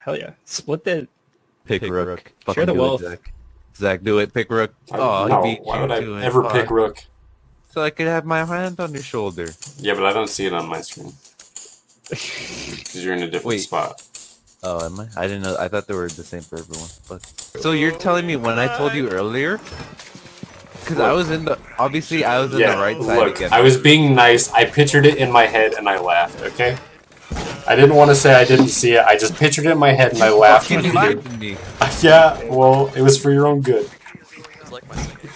Hell yeah. Split the Pick, rook. Fucking Share the do it, wealth. Zach. Zach, do it. Pick rook. I- Oh, no, he beat why would I it. ever pick Fuck. rook? So I could have my hand on your shoulder. Yeah, but I don't see it on my screen. Because you're in a different Wait. spot. Oh, am I? I didn't know. I thought they were the same for everyone. But so you're telling me when I told you earlier? Because I was in the obviously I was in yeah, the right side look, again. I was being nice. I pictured it in my head and I laughed, okay? I didn't want to say I didn't see it. I just pictured it in my head and I laughed. Fucking when you lied did. me. yeah, well, it was for your own good. It's like my second.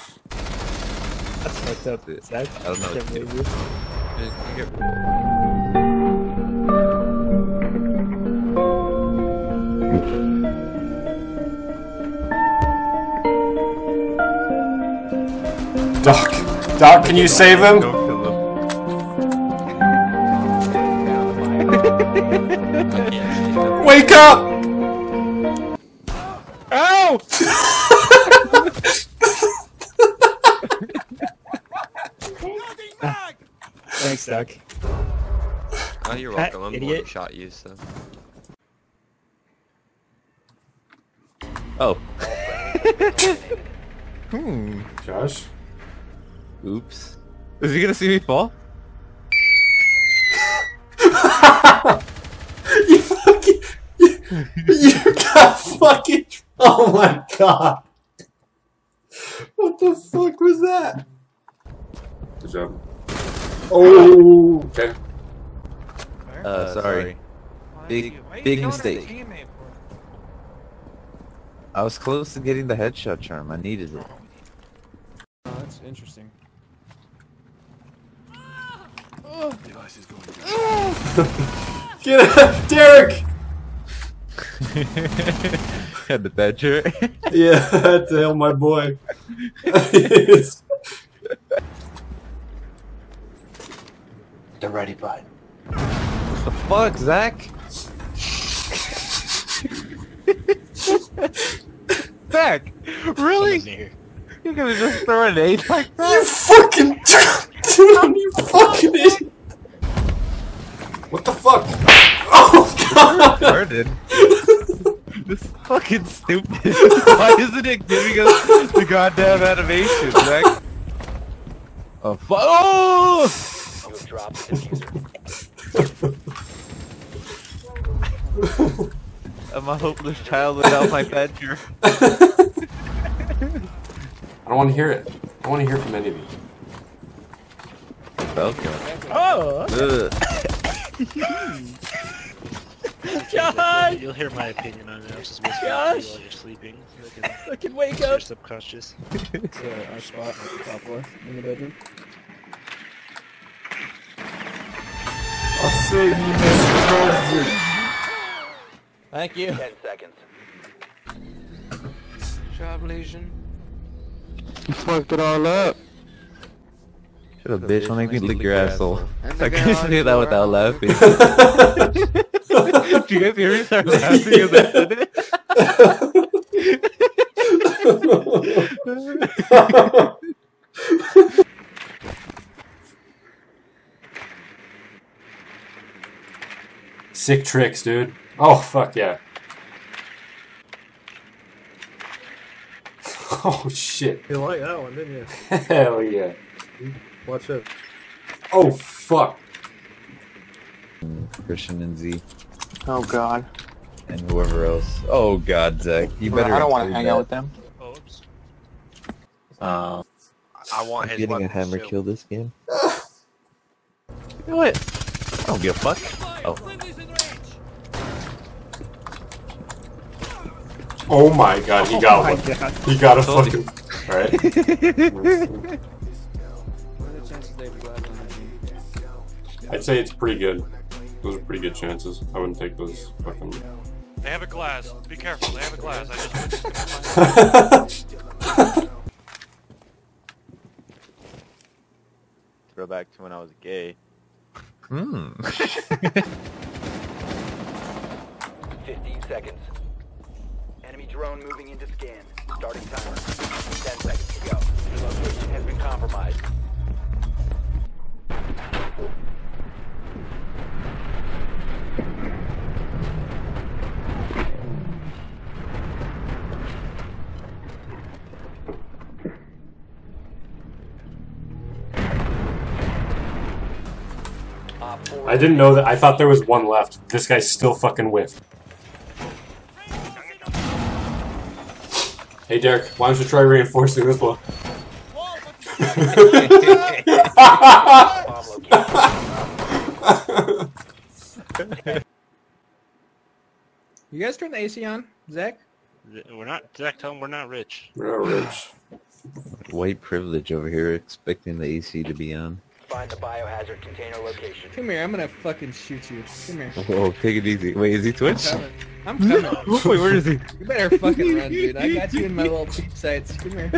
That's fucked up. Zach. I don't know what to do. Doc, Doc, can you save him? Wake up! Ow! Thanks, Zach. Oh, you're That welcome. I'm the one idiot. shot you, so. Oh. hmm. Josh? Oops. Is he gonna see me fall? you fucking. You, you got fucking. Oh my god. What the fuck was that? Good job. Oh, okay. Uh, sorry. Big, big mistake. I was close to getting the headshot charm. I needed it. Oh, that's interesting. Get up, Derek! Had the badger. Yeah, to hell, my boy. It's- The ready button. the fuck, Zach? Zach, really? You're gonna just throw an eight like that? you fucking. Dude, you fucking idiot. What the fuck? God! This is fucking stupid. Why isn't it giving us the goddamn animation, Zach? Oh, fu- oh! You have dropped the defuser. I'm a hopeless child without my badger. I don't want to hear it. I don't want to hear from any of you. Oh, okay. Oh! Ugh. Josh! You'll hear my opinion on it. I was just whispering to you while you're sleeping. Can, I can wake you're up! subconscious. It's uh, our spot on the top floor in the bedroom. I'll save you, Mr. President. Thank you. Ten seconds. Job lesion. fucked it all up. Shut up, bitch. Don't make me lick your asshole. I the couldn't guy say that without laughing. Did you guys hear me start laughing as I said it? Sick tricks, dude. Oh, fuck yeah. Oh, shit. You like that one, didn't you? Hell yeah. Watch it. Oh, fuck. Christian and Z Oh god. and whoever else. Oh god, Zach. You better I don't want to hang that. out with them. Oops. Uh, I want I'm his getting a hammer too. kill this game. you know what? I don't give a fuck. Oh. Oh my god, he got one. God. He got a Told you. fucking. Alright. I'd say it's pretty good. Those are pretty good chances. I wouldn't take those fucking. They have a glass. Be careful. They have a glass. I just Go back to when I was gay. Hmm. 15 seconds. Enemy drone moving into scan. Starting timer. 10 seconds to go. Your location has been compromised. I didn't know that. I thought there was one left. This guy's still fucking whiffed. Hey Derek, why don't you try reinforcing this one? You guys turn the AC on, Zach? We're not, Zach, tell him we're not rich. We're not rich. White privilege over here, expecting the AC to be on. Find the biohazard container location. Come here, I'm gonna fucking shoot you. Come here. Whoa, oh, take it easy. Wait, is he I'm Twitch? coming. I'm coming. Wait, where is he? You better fucking run, dude. I got you in my little peep sights. Come here.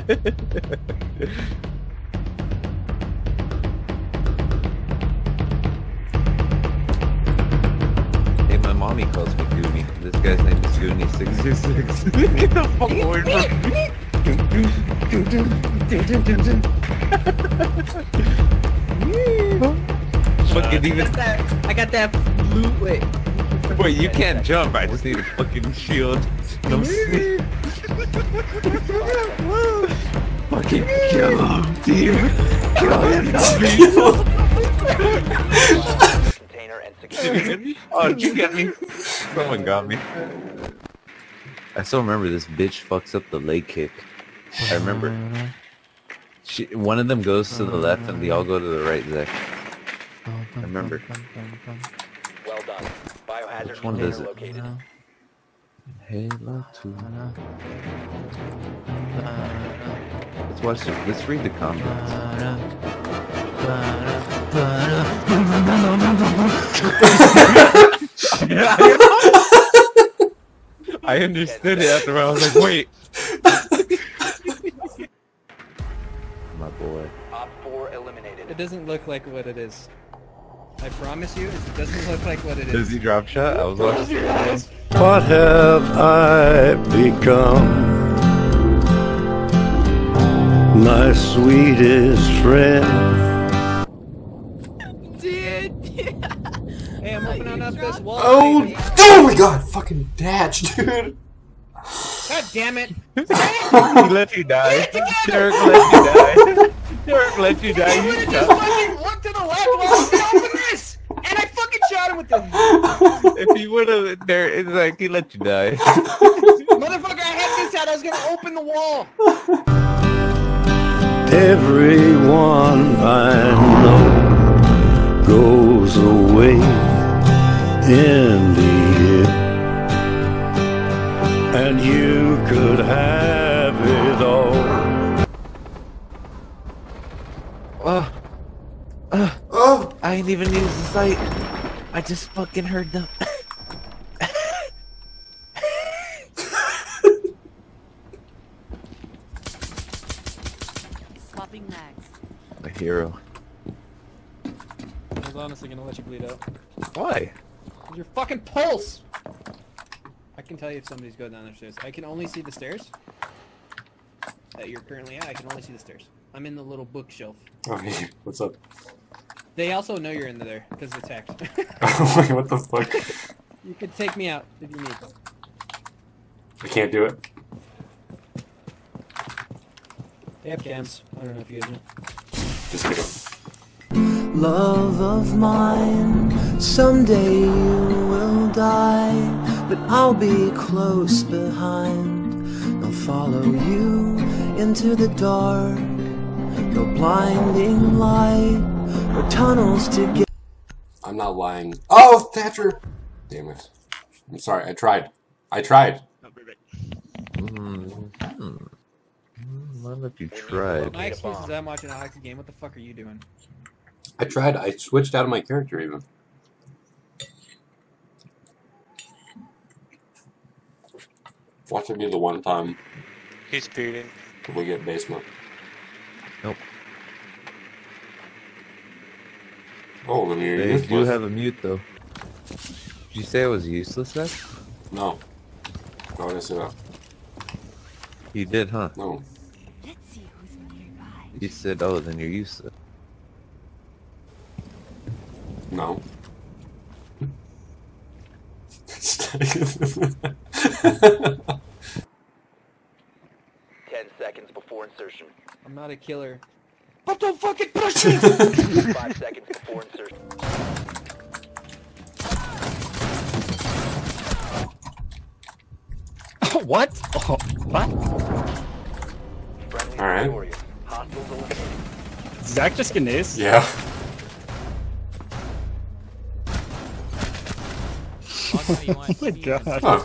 Hey, my mommy calls me Goonie. This guy's name is Goonie626. Get the fuck away from me. Fucking I even. got that. I got that blue. Wait. Wait, you can't jump. I just need a fucking shield. No snake. Fucking kill him, dude. Kill him, Container and secure. Oh, did you get me? Someone got me. I still remember this bitch fucks up the leg kick. I remember. She, one of them goes to the left and they all go to the right, Zach. I remember. Well done. Biohazard Which one container does it? located. Halo 2. Uh-huh. Let's watch it. Let's read the comments. I understood it after I was like, wait. My boy. Op 4 eliminated. It doesn't look like what it is. I promise you, it doesn't look like what it Does is. he drop shot? I was watching. What have I become? My sweetest friend. Hey, I'm opening up this wall. Oh, baby. oh my god, fucking datch, dude. God damn it! he let you die. Derek let you die. Derek let you die. You You would just shot. fucking look to the left while I open this, and I fucking shot him with the If he would have, there, it's like he let you die. motherfucker. I had this out. I was gonna open the wall. Everyone I know goes away in the end. And you could have it all. Oh, Oh, I ain't even used the sight. I just fucking heard them. Swapping mags. A hero. I was honestly gonna let you bleed out. Why? Your fucking pulse. I can tell you if somebody's going down the stairs. I can only see the stairs that you're currently at. I can only see the stairs. I'm in the little bookshelf. okay, what's up? They also know you're in there because it's hacked. Wait, what the fuck? you could take me out if you need. I can't do it. They have cams. I don't know if you guys know. Just kidding. Love of mine, someday you will die, but I'll be close behind. I'll follow you into the dark, no blinding light, or tunnels to get. I'm not lying. Oh, Thatcher! Damn it. I'm sorry, I tried. I tried. Mm, hmm. What if you tried? My excuse is I'm watching a hockey game. What the fuck are you doing? I tried. I switched out of my character even. Watch it be the one time He's feeding. we get basement. Nope. Oh, then you're They do useless. have a mute though. Did you say it was useless, Zach? No. Why would I say that? You did, huh? No. Let's see who's nearby. You said, oh, then you're useless. No. Ten seconds before insertion. I'm not a killer. But don't fucking push me! Five seconds What? Oh, what? Friendly All right. victorious. Hostiles. Is Zach just getting ace? Yeah. Oh, oh my god. Huh.